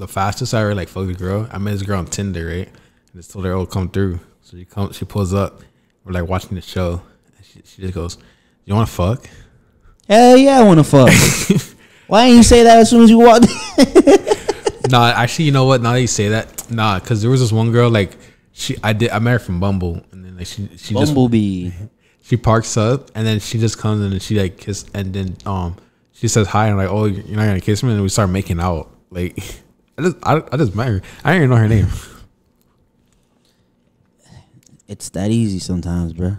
the fastest I ever like fucked a girl. I met this girl on Tinder, right? And just told her, "Oh, come through." So she comes, she pulls up. We're like watching the show. And she, she just goes, "You want to fuck?" Hell yeah, I want to fuck. Why didn't you say that as soon as you walked? nah, actually, you know what? Now that you say that, nah, because there was this one girl like she, I did, I met her from Bumble, and then like she, she just Bumblebee. she parks up, and then she just comes in and she like kiss, and then um she says hi, and I'm like, oh, you're not gonna kiss me, and we start making out. Like, I just, I, I just met her. I didn't even know her name. It's that easy sometimes, bro.